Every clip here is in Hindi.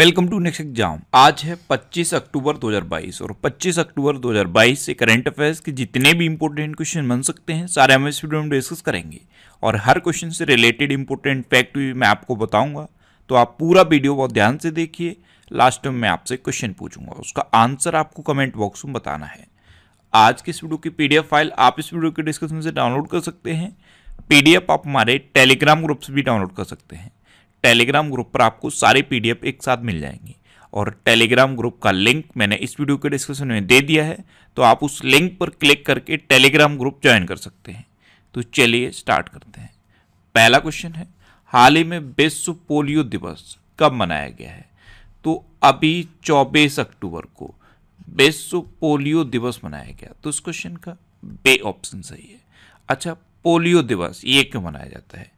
Welcome to next exam. आज है 25 अक्टूबर 2022 और 25 अक्टूबर 2022 से करंट अफेयर्स के जितने भी इंपॉर्टेंट क्वेश्चन बन सकते हैं, सारे हम इस वीडियो में डिस्कस करेंगे। और हर क्वेश्चन से रिलेटेड इंपॉर्टेंट फैक्ट भी मैं आपको बताऊँगा। तो आप पूरा वीडियो बहुत ध्यान से देखिए। लास्ट में मैं आपसे क्वेश्चन पूछूँगा। उसका आंसर आपको कमेंट बॉक्स में बताना है। आज की इस वीडियो की पीडीएफ फ़ाइल आप इस वीडियो के डिस्क्रिप्शन से डाउनलोड कर सकते हैं। पीडीएफ आप हमारे टेलीग्राम ग्रुप से भी डाउनलोड कर सकते हैं। टेलीग्राम ग्रुप पर आपको सारी पीडीएफ एक साथ मिल जाएँगी। और टेलीग्राम ग्रुप का लिंक मैंने इस वीडियो के डिस्क्रिप्शन में दे दिया है तो आप उस लिंक पर क्लिक करके टेलीग्राम ग्रुप ज्वाइन कर सकते हैं। तो चलिए स्टार्ट करते हैं। पहला क्वेश्चन है, हाल ही में विश्व पोलियो दिवस कब मनाया गया है? तो अभी 24 अक्टूबर को विश्व पोलियो दिवस मनाया गया। तो इस क्वेश्चन का बे ऑप्शन सही है। अच्छा पोलियो दिवस ये क्यों मनाया जाता है?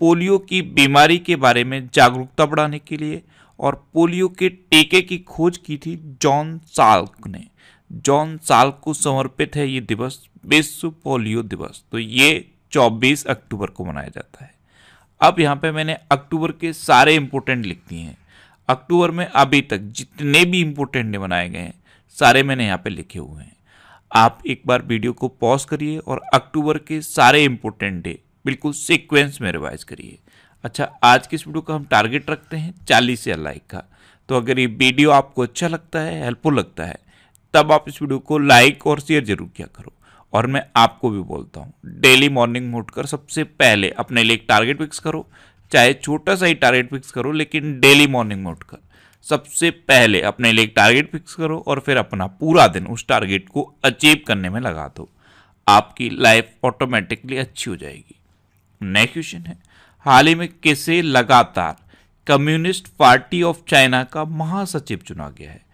पोलियो की बीमारी के बारे में जागरूकता बढ़ाने के लिए और पोलियो के टीके की खोज की थी जॉन साल्क ने। जॉन साल्क को समर्पित है ये दिवस, विश्व पोलियो दिवस। तो ये 24 अक्टूबर को मनाया जाता है। अब यहाँ पे मैंने अक्टूबर के सारे इम्पोर्टेंट लिख दिए हैं। अक्टूबर में अभी तक जितने भी इम्पोर्टेंट डे बनाए गए हैं, सारे मैंने यहाँ पे लिखे हुए हैं। आप एक बार वीडियो को पॉज करिए और अक्टूबर के सारे इम्पोर्टेंट डे बिल्कुल सीक्वेंस में रिवाइज करिए। अच्छा आज की इस वीडियो का हम टारगेट रखते हैं चालीस या लाइक का। तो अगर ये वीडियो आपको अच्छा लगता है हेल्पफुल लगता है, तब आप इस वीडियो को लाइक और शेयर ज़रूर किया करो। और मैं आपको भी बोलता हूँ डेली मॉर्निंग में उठकर सबसे पहले अपने लिए एक टारगेट फिक्स करो। चाहे छोटा सा ही टारगेट फिक्स करो, लेकिन डेली मॉर्निंग में उठकर सबसे पहले अपने लिए एक टारगेट फिक्स करो और फिर अपना पूरा दिन उस टारगेट को अचीव करने में लगा दो। आपकी लाइफ ऑटोमेटिकली अच्छी हो जाएगी। नेक्स्ट क्वेश्चन है। हाल ही में किसे लगातार कम्युनिस्ट पार्टी ऑफ़ चाइना का महासचिव चुना गया है?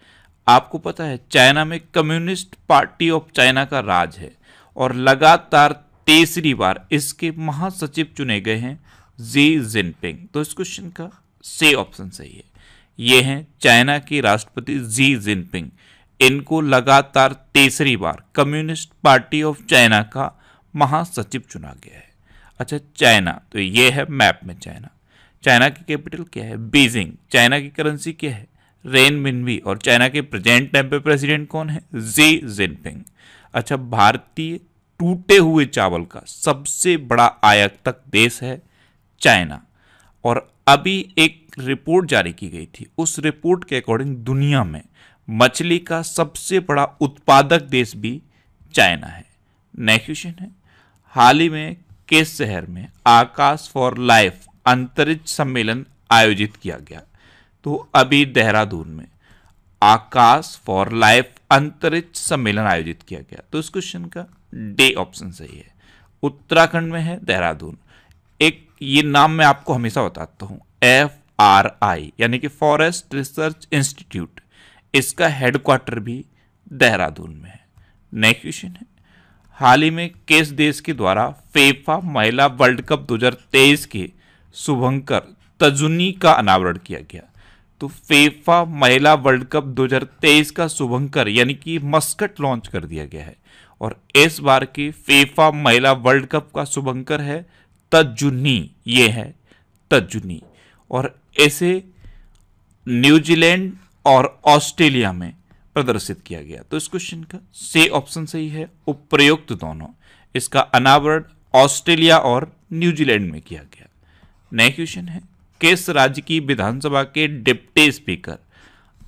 आपको पता है, चाइना में कम्युनिस्ट पार्टी ऑफ़ चाइना का राज है और लगातार तीसरी बार इसके महासचिव चुने गए हैं जी जिनपिंग। तो इस क्वेश्चन का से ऑप्शन सही है। ये हैं चाइना के राष्ट्रपति जी जिनपिंग। इनको लगातार तीसरी बार कम्युनिस्ट पार्टी ऑफ़ चाइना का महासचिव चुना गया है। अच्छा चाइना तो ये है मैप में चाइना चाइना की कैपिटल क्या है? बीजिंग चाइना की करेंसी क्या है? रेन मिनवी और चाइना के प्रेजेंट टाइम पे प्रेसिडेंट कौन है? जी जिनपिंग अच्छा भारतीय टूटे हुए चावल का सबसे बड़ा आयातक देश है चाइना और अभी एक रिपोर्ट जारी की गई थी। उस रिपोर्ट के अकॉर्डिंग दुनिया में मछली का सबसे बड़ा उत्पादक देश भी चाइना है। नेक्स्ट क्वेश्चन है। हाल ही में किस शहर में आकाश फॉर लाइफ अंतरिक्ष सम्मेलन आयोजित किया गया। तो अभी देहरादून में आकाश फॉर लाइफ अंतरिक्ष सम्मेलन आयोजित किया गया। तो इस क्वेश्चन का डे ऑप्शन सही है। उत्तराखंड में है, देहरादून। एक ये नाम मैं आपको हमेशा बताता हूँ एफ़ आर आई यानी कि फॉरेस्ट रिसर्च इंस्टीट्यूट इसका हेडक्वार्टर भी देहरादून में है। नेक्स्ट क्वेश्चन है। हाल ही में किस देश के द्वारा फेफा महिला वर्ल्ड कप 2023 के शुभंकर तजुनी का अनावरण किया गया। तो फेफा महिला वर्ल्ड कप 2023 का शुभंकर यानी कि मस्कट लॉन्च कर दिया गया है और इस बार के फेफा महिला वर्ल्ड कप का शुभंकर है तजुनी, ये है तजुनी। और इसे न्यूजीलैंड और ऑस्ट्रेलिया में प्रदर्शित किया गया। तो इस क्वेश्चन का से ऑप्शन सही है उपयुक्त दोनों। इसका अनावरण ऑस्ट्रेलिया और न्यूजीलैंड में किया गया। नेक्स्ट क्वेश्चन है, किस राज्य की विधानसभा के डिप्टी स्पीकर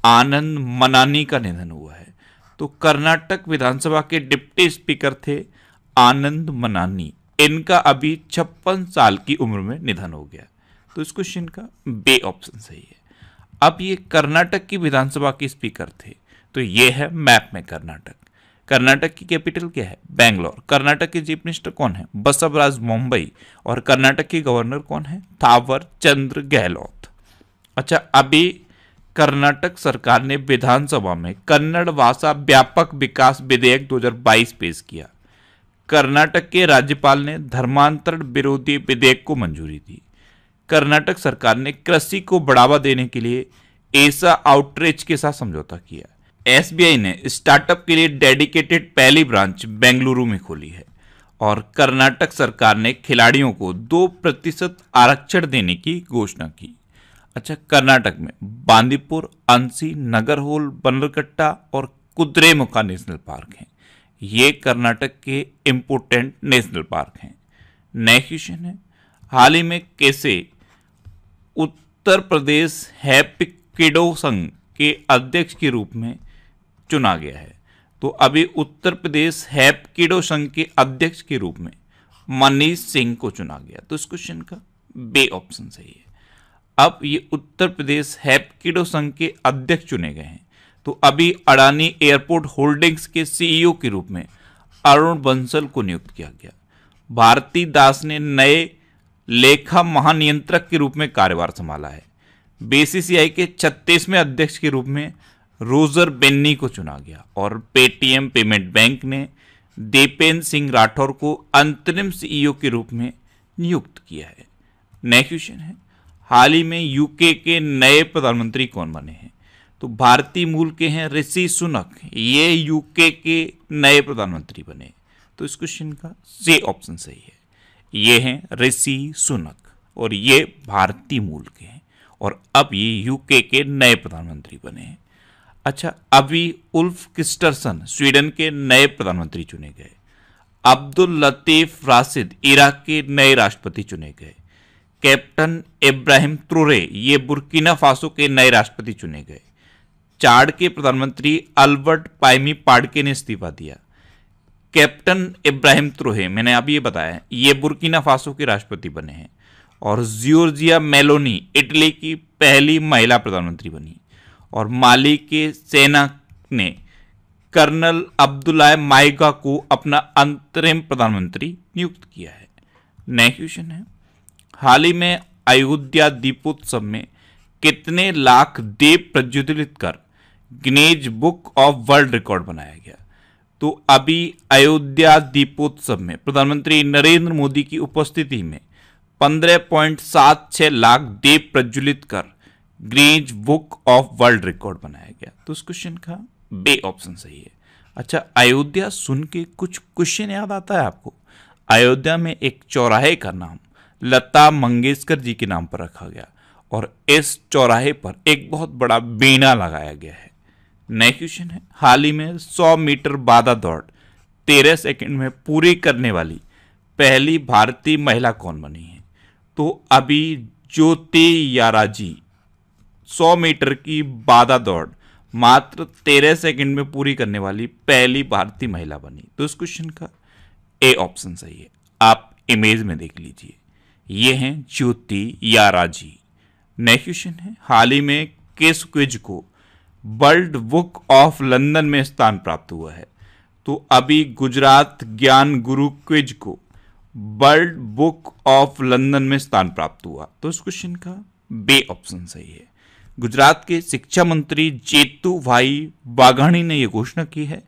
आनंद मनानी का निधन हुआ है? तो कर्नाटक विधानसभा के डिप्टी स्पीकर थे आनंद मनानी। इनका अभी छप्पन साल की उम्र में निधन हो गया। तो इस क्वेश्चन का बे ऑप्शन सही है। अब ये कर्नाटक की विधानसभा के स्पीकर थे तो ये है मैप में कर्नाटक। कर्नाटक की कैपिटल क्या है? बैंगलोर। कर्नाटक के चीफ मिनिस्टर कौन है? बसवराज मुंबई। और कर्नाटक के गवर्नर कौन है? थावर चंद्र गहलोत। अच्छा अभी कर्नाटक सरकार ने विधानसभा में कन्नड़ भाषा व्यापक विकास विधेयक 2022 पेश किया। कर्नाटक के राज्यपाल ने धर्मांतरण विरोधी विधेयक को मंजूरी दी। कर्नाटक सरकार ने कृषि को बढ़ावा देने के लिए ऐसा आउटरीच के साथ समझौता किया। एसबीआई ने स्टार्टअप के लिए डेडिकेटेड पहली ब्रांच बेंगलुरु में खोली है और कर्नाटक सरकार ने खिलाड़ियों को दो प्रतिशत आरक्षण देने की घोषणा की। अच्छा कर्नाटक में बांदीपुर, अंसी, नगरहोल, बनरकट्टा और कुद्रेमुखा नेशनल पार्क हैं। ये कर्नाटक के इम्पोर्टेंट नेशनल पार्क हैं। नए क्वेश्चन है। हाल ही में कैसे उत्तर प्रदेश हैपिकिडो संघ के अध्यक्ष के रूप में चुना गया है। तो अभी उत्तर प्रदेश हैपकिडो संघ के अध्यक्ष के रूप में मनीष सिंह को चुना गया। तो इस क्वेश्चन का बे ऑप्शन सही है। अब ये उत्तर प्रदेश हैपकिडो संघ के अध्यक्ष चुने गए हैं। तो अभी अडानी एयरपोर्ट होल्डिंग्स के सीईओ के रूप में अरुण बंसल को नियुक्त किया गया। भारती दास ने नए लेखा महानियंत्रक के रूप में कार्यभार संभाला है। बीसीसीआई के छत्तीसवें अध्यक्ष के रूप में रोजर बेन्नी को चुना गया और पेटीएम पेमेंट बैंक ने दीपेंद्र सिंह राठौर को अंतरिम सीईओ के रूप में नियुक्त किया है। नेक्स्ट क्वेश्चन है। हाल ही में यूके के नए प्रधानमंत्री कौन बने हैं? तो भारतीय मूल के हैं ऋषि सुनक। ये यूके के नए प्रधानमंत्री बने। तो इस क्वेश्चन का से ऑप्शन सही है। ये हैं ऋषि सुनक और ये भारतीय मूल के हैं और अब ये यूके के नए प्रधानमंत्री बने हैं। अच्छा अभी उल्फ क्रिस्टरसन स्वीडन के नए प्रधानमंत्री चुने गए। अब्दुल लतीफ राशिद इराक के नए राष्ट्रपति चुने गए। कैप्टन इब्राहिम त्रोरे ये बुर्किना फासो के नए राष्ट्रपति चुने गए। चाड के प्रधानमंत्री अल्बर्ट पाइमी पाडके ने इस्तीफा दिया। कैप्टन इब्राहिम त्रोहे, मैंने अभी ये बताया, ये बुर्किना फासो के राष्ट्रपति बने हैं। और जियोर्जिया मेलोनी, इटली की पहली महिला प्रधानमंत्री बनी। और माली के सेना ने कर्नल अब्दुल्ला माइगा को अपना अंतरिम प्रधानमंत्री नियुक्त किया है। नेक्स्ट क्वेश्चन है, हाल ही में अयोध्या दीपोत्सव में कितने लाख दीप प्रज्वलित कर Guinness book of world record बनाया गया? तो अभी अयोध्या दीपोत्सव में प्रधानमंत्री नरेंद्र मोदी की उपस्थिति में 15.76 लाख दीप प्रज्वलित कर Guinness book of world record बनाया गया। तो उस क्वेश्चन का बे ऑप्शन सही है। अच्छा अयोध्या सुन के कुछ क्वेश्चन याद आता है आपको? अयोध्या में एक चौराहे का नाम लता मंगेशकर जी के नाम पर रखा गया और इस चौराहे पर एक बहुत बड़ा बेना लगाया गया है। नेक्स्ट क्वेश्चन है। हाल ही में 100 मीटर बाधा दौड़ तेरह सेकंड में पूरी करने वाली पहली भारतीय महिला कौन बनी है? तो अभी ज्योति याराजी सौ मीटर की बाधा दौड़, मात्र तेरह सेकंड में पूरी करने वाली पहली भारतीय महिला बनी। तो इस क्वेश्चन का ए ऑप्शन सही है। आप इमेज में देख लीजिए। ये हैं ज्योति या राज़ी नेक्स्ट क्वेश्चन है। हाल ही में किस क्विज को वर्ल्ड बुक ऑफ़ लंदन में स्थान प्राप्त हुआ है। तो अभी गुजरात ज्ञान गुरु क्विज को वर्ल्ड बुक ऑफ़ लंदन में स्थान प्राप्त हुआ। तो इस क्वेश्चन का बे ऑप्शन सही है। गुजरात के शिक्षा मंत्री जेतू भाई बाघाणी ने यह घोषणा की है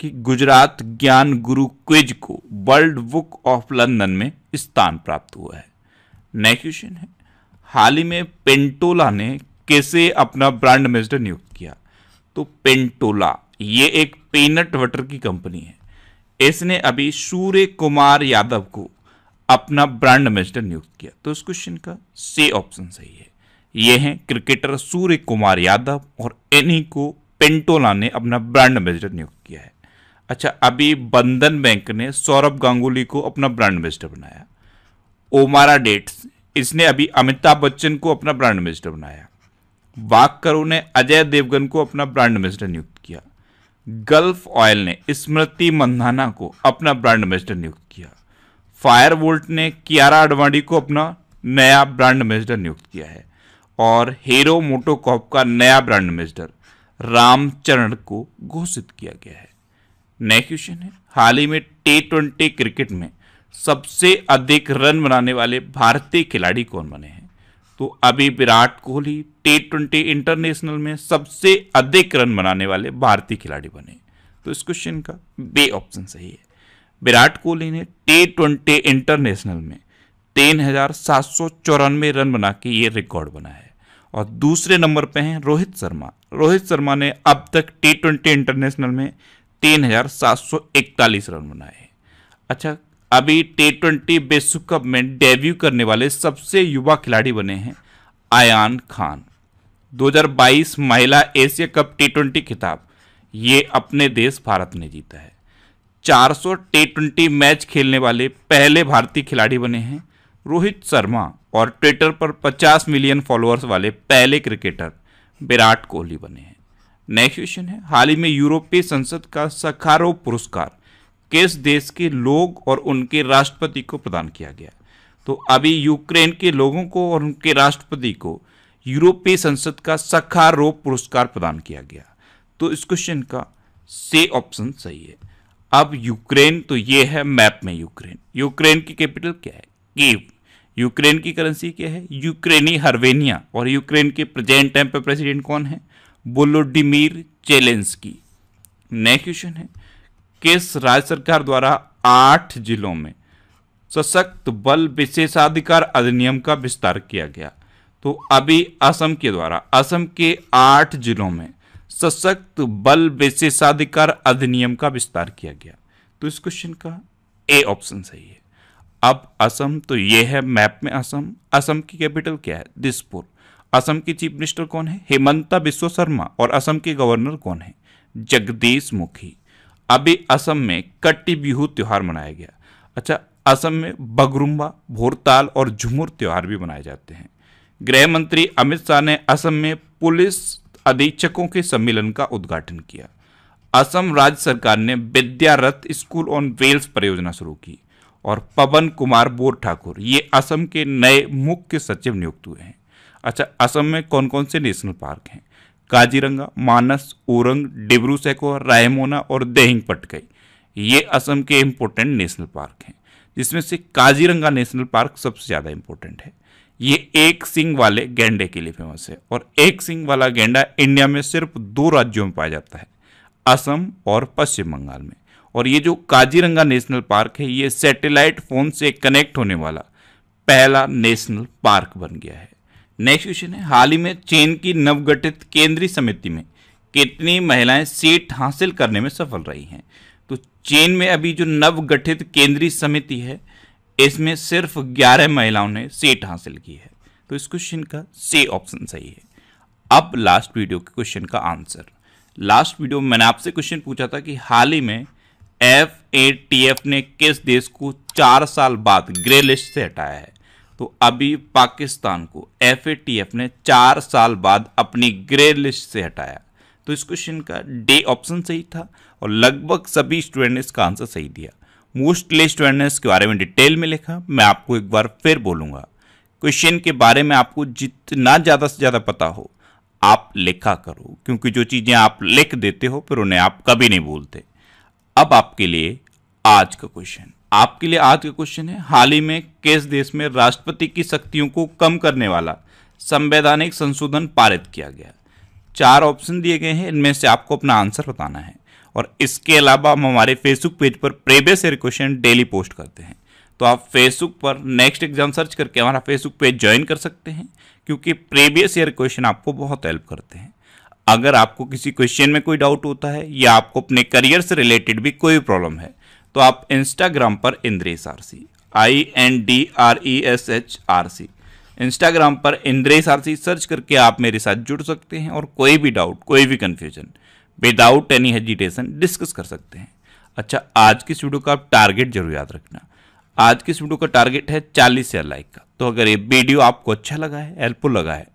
कि गुजरात ज्ञान गुरु क्विज को वर्ल्ड बुक ऑफ़ लंदन में स्थान प्राप्त हुआ है। नेक्स्ट क्वेश्चन है। हाल ही में पेंटोला ने कैसे अपना ब्रांड एम्बेसडर नियुक्त किया? तो पेंटोला, ये एक पीनट बटर की कंपनी है। इसने अभी सूर्य कुमार यादव को अपना ब्रांड एम्बेसडर नियुक्त किया। तो इस क्वेश्चन का से ऑप्शन सही है। ये हैं क्रिकेटर सूर्य कुमार यादव और इन्हीं को पेंटोला ने अपना ब्रांड एम्बेसडर नियुक्त किया है। अच्छा अभी बंधन बैंक ने सौरभ गांगुली को अपना ब्रांड एम्बेसडर बनाया। ओमारा डेट्स, इसने अभी अमिताभ बच्चन को अपना ब्रांड एम्बेसडर बनाया। वाकरू ने अजय देवगन को अपना ब्रांड एम्बेसडर नियुक्त किया। गल्फ ऑयल ने स्मृति मंधाना को अपना ब्रांड एम्बेसडर नियुक्त किया। फायर वोल्ट ने कियारा अडवाणी को अपना नया ब्रांड एम्बेसडर नियुक्त किया है। और हीरो मोटोकॉप का नया ब्रांड एम्बेसडर रामचरण को घोषित किया गया है। नेक्स्ट क्वेश्चन है। हाल ही में टी ट्वेंटी क्रिकेट में सबसे अधिक रन बनाने वाले भारतीय खिलाड़ी कौन बने हैं? तो अभी Virat Kohli T twenty international में सबसे अधिक रन बनाने वाले भारतीय खिलाड़ी बने। तो इस क्वेश्चन का बे ऑप्शन सही है। विराट कोहली ने टी ट्वेंटी इंटरनेशनल में तीन हज़ार सात सौ चौरानवे रन बना के ये रिकॉर्ड बनाया है। और दूसरे नंबर पे हैं रोहित शर्मा। रोहित शर्मा ने अब तक टी ट्वेंटी इंटरनेशनल में तीन हज़ार सात सौ इकतालीस रन बनाए हैं। अच्छा अभी टी ट्वेंटी विश्व कप में डेब्यू करने वाले सबसे युवा खिलाड़ी बने हैं आयान खान। 2022 महिला एशिया कप टी ट्वेंटी खिताब, ये अपने देश भारत ने जीता है। 400 टी ट्वेंटी मैच खेलने वाले पहले भारतीय खिलाड़ी बने हैं रोहित शर्मा और ट्विटर पर 50 मिलियन फॉलोअर्स वाले पहले क्रिकेटर विराट कोहली बने हैं। नेक्स्ट क्वेश्चन है। हाल ही में यूरोपीय संसद का सखारो पुरस्कार किस देश के लोग और उनके राष्ट्रपति को प्रदान किया गया? तो अभी यूक्रेन के लोगों को और उनके राष्ट्रपति को यूरोपीय संसद का सखारो पुरस्कार प्रदान किया गया। तो इस क्वेश्चन का से ऑप्शन सही है। अब यूक्रेन तो ये है मैप में यूक्रेन। यूक्रेन की कैपिटल क्या है? कीव यूक्रेन की करेंसी क्या है? यूक्रेनी हर्वेनिया। और यूक्रेन के प्रेजेंट टाइम पे प्रेसिडेंट कौन है? बोलोडिमीर चेलेंस्की। नेक्स्ट क्वेश्चन है, किस राज्य सरकार द्वारा आठ जिलों में सशक्त बल विशेषाधिकार अधिनियम का विस्तार किया गया? तो अभी असम के द्वारा, असम के आठ जिलों में सशक्त बल विशेषाधिकार अधिनियम का विस्तार किया गया। तो इस क्वेश्चन का ए ऑप्शन सही है। अब असम तो ये है मैप में असम। असम की कैपिटल क्या है? दिसपुर। असम की चीफ मिनिस्टर कौन है? हेमंता बिश्व शर्मा। और असम के गवर्नर कौन है? जगदीश मुखी। अभी असम में कट्टी बिहू त्योहार मनाया गया। अच्छा असम में बगरुम्बा, भोरताल और झुमुर त्यौहार भी मनाए जाते हैं। गृह मंत्री अमित शाह ने असम में पुलिस अधीक्षकों के सम्मेलन का उद्घाटन किया। असम राज्य सरकार ने विद्यारथ स्कूल ऑन वेल्स परियोजना शुरू की। और पवन कुमार बोर ठाकुर, ये असम के नए मुख्य सचिव नियुक्त हुए हैं। अच्छा असम में कौन कौन से नेशनल पार्क हैं? काजीरंगा, मानस, ओरंग, डिब्रू सैको रायमोना और देहिंग पटकई ये असम के इम्पोर्टेंट नेशनल पार्क हैं, जिसमें से काजीरंगा नेशनल पार्क सबसे ज़्यादा इम्पोर्टेंट है। ये एक सिंग वाले गेंडे के लिए फ़ेमस है और एक सिंग वाला गेंडा इंडिया में सिर्फ़ दो राज्यों में पाया जाता है, असम और पश्चिम बंगाल में। और ये जो काजीरंगा नेशनल पार्क है, ये सैटेलाइट फ़ोन से कनेक्ट होने वाला पहला नेशनल पार्क बन गया है। नेक्स्ट क्वेश्चन है, हाल ही में चीन की नवगठित केंद्रीय समिति में कितनी महिलाएँ सीट हासिल करने में सफल रही हैं? तो चीन में अभी जो नवगठित केंद्रीय समिति है, इसमें सिर्फ़ 11 महिलाओं ने सीट हासिल की है। तो इस क्वेश्चन का सी ऑप्शन सही है। अब लास्ट वीडियो के क्वेश्चन का आंसर लास्ट वीडियो मैंने आपसे क्वेश्चन पूछा था कि हाल ही में एफ़ ए टी एफ़ ने किस देश को चार साल बाद ग्रे लिस्ट से हटाया है? तो अभी पाकिस्तान को एफ़ ए टी एफ़ ने चार साल बाद अपनी ग्रे लिस्ट से हटाया। तो इस क्वेश्चन का डे ऑप्शन सही था और लगभग सभी स्टूडेंट ने इसका आंसर सही दिया। मोस्टली स्टूडेंट ने इसके बारे में डिटेल में लिखा, मैं आपको एक बार फिर बोलूँगा। क्वेश्चन के बारे में आपको जितना ज़्यादा से ज़्यादा पता हो, आप लिखा करो, क्योंकि जो चीज़ें आप लिख देते हो, फिर उन्हें आप कभी नहीं भूलते अब आपके लिए आज का क्वेश्चन आपके लिए आज का क्वेश्चन है, हाल ही में किस देश में राष्ट्रपति की शक्तियों को कम करने वाला संवैधानिक संशोधन पारित किया गया। चार ऑप्शन दिए गए हैं, इनमें से आपको अपना आंसर बताना है। और इसके अलावा हम हमारे फेसबुक पेज पर previous year question daily post करते हैं। तो आप फेसबुक पर नेक्स्ट एग्ज़ाम सर्च करके हमारा फेसबुक पेज ज्वाइन कर सकते हैं, क्योंकि प्रीवियस ईयर क्वेश्चन आपको बहुत हेल्प करते हैं। अगर आपको किसी क्वेश्चन में कोई डाउट होता है, या आपको अपने करियर से रिलेटेड भी कोई प्रॉब्लम है तो आप इंस्टाग्राम पर Indresh R C I N D R E S H R C Instagram पर इंद्रेश आर सी सर्च करके आप मेरे साथ जुड़ सकते हैं और कोई भी डाउट कोई भी confusion without any hesitation discuss कर सकते हैं। अच्छा आज की इस वीडियो का आप टारगेट ज़रूर याद रखना। आज की इस वीडियो का टारगेट है चालीस या लाइक का। तो अगर ये वीडियो आपको अच्छा लगा है हेल्पफुल लगा है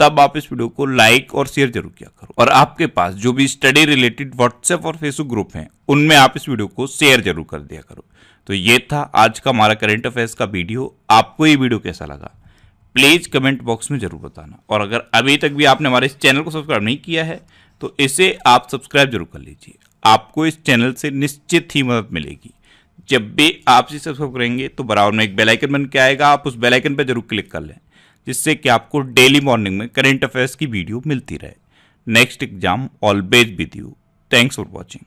तब आप इस वीडियो को लाइक और शेयर ज़रूर किया करो। और आपके पास जो भी स्टडी रिलेटेड व्हाट्सएप और फेसबुक ग्रुप हैं, उनमें आप इस वीडियो को शेयर ज़रूर कर दिया करो। तो ये था आज का हमारा करंट अफेयर्स का वीडियो आपको ये वीडियो कैसा लगा? प्लीज़ कमेंट बॉक्स में ज़रूर बताना। और अगर अभी तक भी आपने हमारे इस चैनल को सब्सक्राइब नहीं किया है तो इसे आप सब्सक्राइब ज़रूर कर लीजिए। आपको इस चैनल से निश्चित ही मदद मिलेगी। जब भी आप इसे सब्सक्राइब करेंगे तो बराबर में एक बेलाइकन बन के आएगा। आप उस बेलाइकन पर ज़रूर क्लिक कर लें। जिससे कि आपको डेली मॉर्निंग में करेंट अफेयर्स की वीडियो मिलती रहे। Next exam always with you thanks for watching